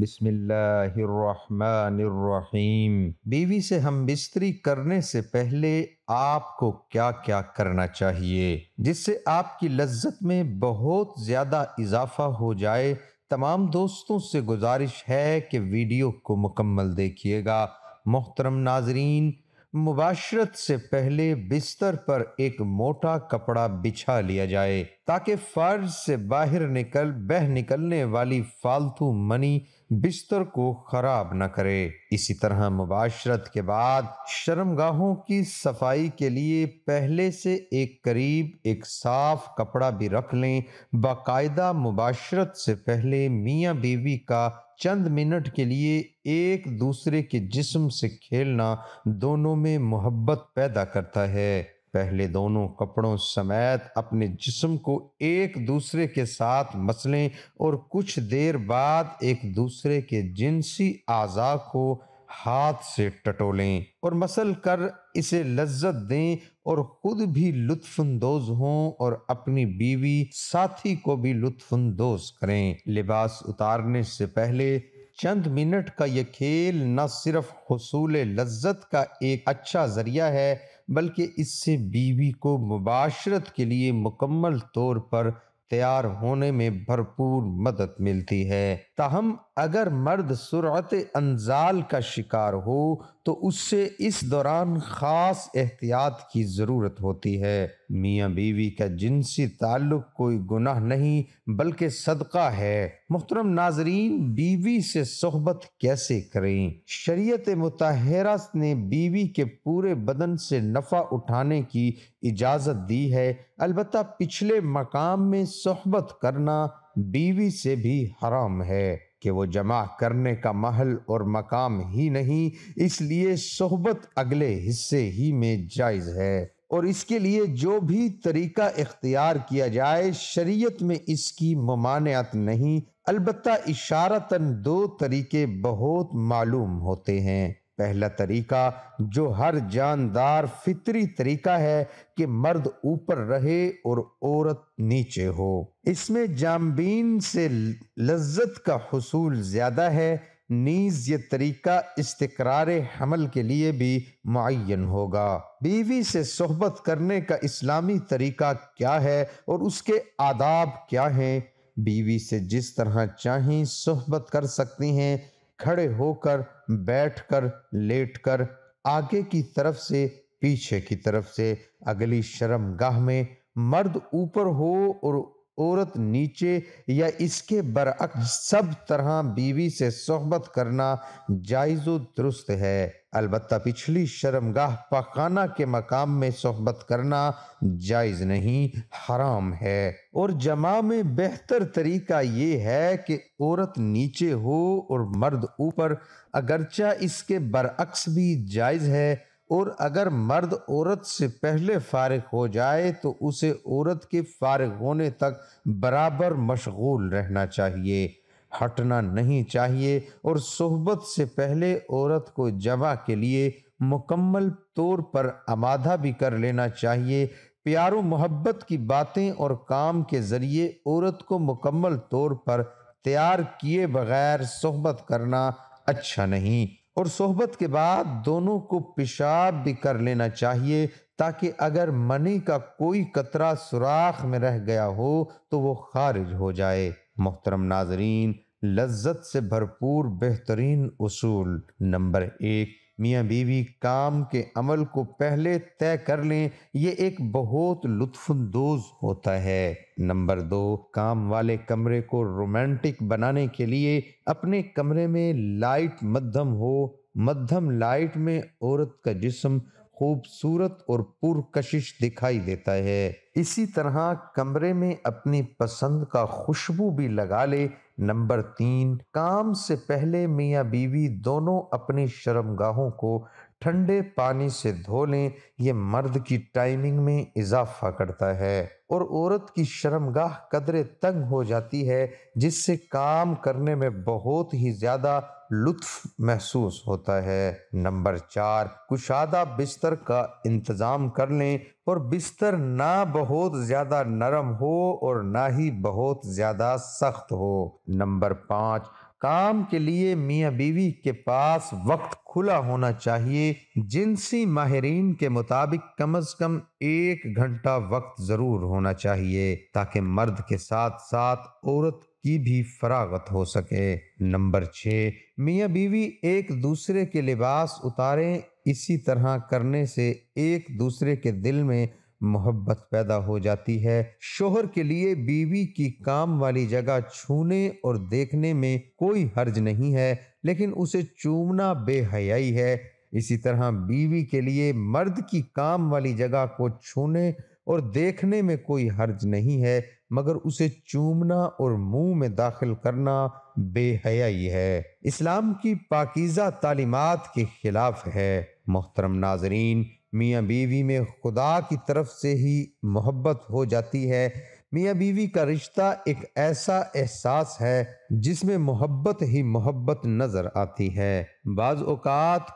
बिस्मिल्लाहिर्रहमानिर्रहीम। बीवी से हम बिस्तरी करने से पहले आपको क्या क्या करना चाहिए, जिससे आपकी लज्जत में बहुत ज़्यादा इजाफा हो जाए। तमाम दोस्तों से गुजारिश है कि वीडियो को मुकम्मल देखिएगा। मोहतरम नाजरीन, मुबाशरत से पहले बिस्तर पर एक मोटा कपड़ा बिछा लिया जाए। ताकि फ़र्ज़ से बाहर निकल, बह निकलने वाली फालतू मनी बिस्तर को खराब न करे। इसी तरह मुबाशरत के बाद शर्मगाहों की सफ़ाई के लिए पहले से एक करीब एक साफ़ कपड़ा भी रख लें। बाकायदा मुबाशरत से पहले मियाँ बीवी का चंद मिनट के लिए एक दूसरे के जिस्म से खेलना दोनों में मोहब्बत पैदा करता है। पहले दोनों कपड़ों समेत अपने जिस्म को एक दूसरे के साथ मसलें और कुछ देर बाद एक दूसरे के जिनसी आज़ा को हाथ से टटोलें और मसल कर इसे लज्जत दें और खुद भी लुत्फानंदोज हों और अपनी बीवी साथी को भी लुत्फानंदोज करें। लिबास उतारने से पहले चंद मिनट का यह खेल न सिर्फ़ हसूल लज्जत का एक अच्छा ज़रिया है बल्कि इससे बीवी को मुबाशरत के लिए मुकम्मल तौर पर तैयार होने में भरपूर मदद मिलती है। तहम अगर मर्द सुरत अंजाल का शिकार हो तो उससे इस दौरान ख़ास एहतियात की ज़रूरत होती है। मियाँ बीवी का जिनसी ताल्लुक कोई गुनाह नहीं, बल्कि सदका है। मुहतरम नाजरीन, बीवी से सोहबत कैसे करें? शरीयत मुतहरा ने बीवी के पूरे बदन से नफ़ा उठाने की इजाज़त दी है। अलबत् पिछले मकाम में सोहबत करना बीवी से भी हराम है। कि वो जमा करने का महल और मकाम ही नहीं, इसलिए सोहबत अगले हिस्से ही में जायज़ है। और इसके लिए जो भी तरीका इख्तियार किया जाए, शरीयत में इसकी ममानियत नहीं, अलबत्ता इशारतन दो तरीके बहुत मालूम होते हैं। पहला तरीका, जो हर जानदार फितरी तरीका है कि मर्द ऊपर रहे और औरत नीचे हो। इसमें जामबीन से लज्जत का हसूल ज़्यादा है। नीज ये तरीका इस्तकरार हमल के लिए भी मुन होगा। बीवी से सोहबत करने का इस्लामी तरीका क्या है और उसके आदाब क्या हैं? बीवी से जिस तरह चाहें सोहबत कर सकती हैं खड़े होकर, बैठकर, लेटकर, आगे की तरफ़ से, पीछे की तरफ़ से, अगली शर्मगाह में, मर्द ऊपर हो और औरत नीचे या इसके बरअक्स सब तरह बीवी से सोहबत करना जायज़ दुरुस्त है। अलबत् पिछली शर्मगाह पखाना के मकाम में सोहबत करना जायज़ नहीं, हराम है। और जमा में बेहतर तरीका ये है कि औरत नीचे हो और मर्द ऊपर, अगरचा इसके बरअक्स भी जायज़ है और अगर मर्द औरत से पहले फारग हो जाए तो उसे औरत के फारग होने तक बराबर मशगूल रहना चाहिए, हटना नहीं चाहिए और सोहबत से पहले औरत को जमा के लिए मुकम्मल तौर पर आमादा भी कर लेना चाहिए। प्यारो मोहब्बत की बातें और काम के ज़रिए औरत को मुकम्मल तौर पर तैयार किए बगैर सोहबत करना अच्छा नहीं। और सोहबत के बाद दोनों को पेशाब भी कर लेना चाहिए, ताकि अगर मनी का कोई कतरा सुराख में रह गया हो तो वो खारिज हो जाए। मोहतरम नाजरीन, लज्जत से भरपूर बेहतरीन उसूल नंबर एक। मियाँ बीवी काम के अमल को पहले तय कर लें, ये एक बहुत लुत्फानंदोज होता है। नंबर दो, काम वाले कमरे को रोमांटिक बनाने के लिए अपने कमरे में लाइट मध्यम हो। मध्यम लाइट में औरत का जिस्म खूबसूरत और पुरकशिश दिखाई देता है। इसी तरह कमरे में अपनी पसंद का खुशबू भी लगा ले नंबर तीन काम से पहले मियाँ बीवी दोनों अपनी शर्मगाहों को ठंडे पानी से धो लें। ये मर्द की टाइमिंग में इजाफा करता है और औरत की शर्मगाह कदरे तंग हो जाती है, जिससे काम करने में बहुत ही ज़्यादा लुत्फ महसूस होता है। नंबर चार, कुशादा बिस्तर का इंतज़ाम कर लें और बिस्तर ना बहुत ज़्यादा नरम हो और ना ही बहुत ज़्यादा सख्त हो। नंबर पाँच काम के लिए मियाँ बीवी के पास वक्त खुला होना चाहिए। जिनसी माहरीन के मुताबिक कम अज कम एक घंटा वक्त ज़रूर होना चाहिए, ताकि मर्द के साथ साथ औरत की भी फरागत हो सके। नंबर छः, मियाँ बीवी एक दूसरे के लिबास उतारें। इसी तरह करने से एक दूसरे के दिल में मोहब्बत पैदा हो जाती है। शोहर के लिए बीवी की काम वाली जगह छूने और देखने में कोई हर्ज नहीं है, लेकिन उसे चूमना बेहयाई है। इसी तरह बीवी के लिए मर्द की काम वाली जगह को छूने और देखने में कोई हर्ज नहीं है, मगर उसे चूमना और मुँह में दाखिल करना बेहयाई है। इस्लाम की पाकिज़ा तालीमत के खिलाफ है। मोहतरम नाजरीन मियाँ बीवी में खुदा की तरफ़ से ही मोहब्बत हो जाती है। मियाँ बीवी का रिश्ता एक ऐसा एहसास है जिसमें मोहब्बत ही मोहब्बत नज़र आती है। बाज़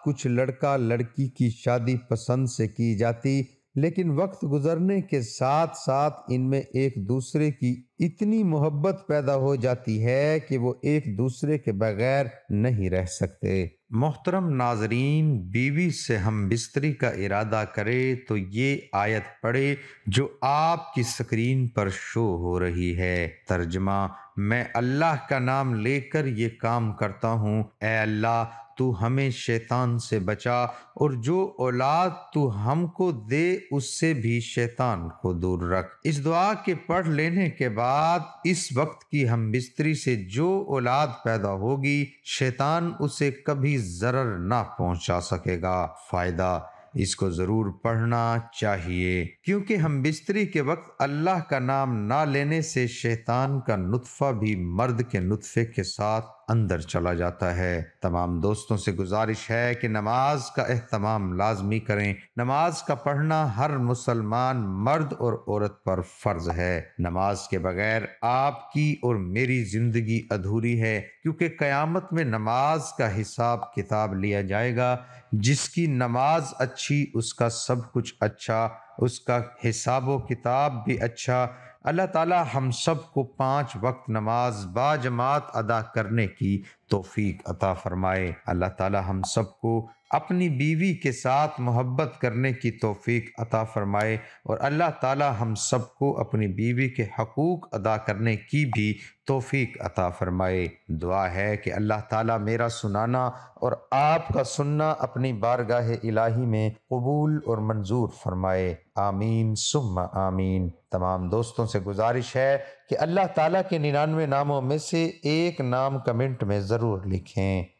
कुछ लड़का लड़की की शादी पसंद से की जाती, लेकिन वक्त गुजरने के साथ साथ इनमें एक दूसरे की इतनी मोहब्बत पैदा हो जाती है कि वो एक दूसरे के बगैर नहीं रह सकते। मोहतरम नाजरीन, बीवी से हम बिस्तरी का इरादा करें तो ये आयत पढ़े जो आपकी स्क्रीन पर शो हो रही है। तर्जमा, मैं अल्लाह का नाम लेकर ये काम करता हूँ। ए अल्लाह, तू हमें शैतान से बचा और जो औलाद तू हमको दे, उससे भी शैतान को दूर रख। इस दुआ के पढ़ लेने के बाद इस वक्त की हम बिस्तरी से जो औलाद पैदा होगी, शैतान उसे कभी जरर ना पहुँचा सकेगा। फ़ायदा, इसको ज़रूर पढ़ना चाहिए। क्योंकि हम बिस्तरी के वक्त अल्लाह का नाम ना लेने से शैतान का नुतफ़ा भी मर्द के नुतफ़े के साथ अंदर चला जाता है। तमाम दोस्तों से गुजारिश है कि नमाज़ का अहतमाम लाजमी करें। नमाज़ का पढ़ना हर मुसलमान मर्द और औरत पर फ़र्ज़ है। नमाज़ के बगैर आपकी और मेरी ज़िंदगी अधूरी है, क्योंकि क़यामत में नमाज़ का हिसाब किताब लिया जाएगा। जिसकी नमाज़ अच्छी, उसका सब कुछ अच्छा उसका हिसाब किताब भी अच्छा। अल्लाह ताला हम सबको पाँच वक्त नमाज़ बाजमात अदा करने की तोफीक अता फरमाए। अल्लाह ताला हम सबको अपनी बीवी के साथ मोहब्बत करने की तोफीक अता फरमाए और अल्लाह ताला हम सबको अपनी बीवी के हकूक़ अदा करने की भी तोफीक अता फरमाए। दुआ है कि अल्लाह ताला मेरा सुनाना और आपका सुनना अपनी बारगाह इलाही में कबूल और मंजूर फरमाए। आमीन, सुम्मा आमीन। तमाम दोस्तों से गुजारिश है कि अल्लाह ताला के निन्यानवे नामों में से एक नाम कमेंट में ज़रूर लिखें।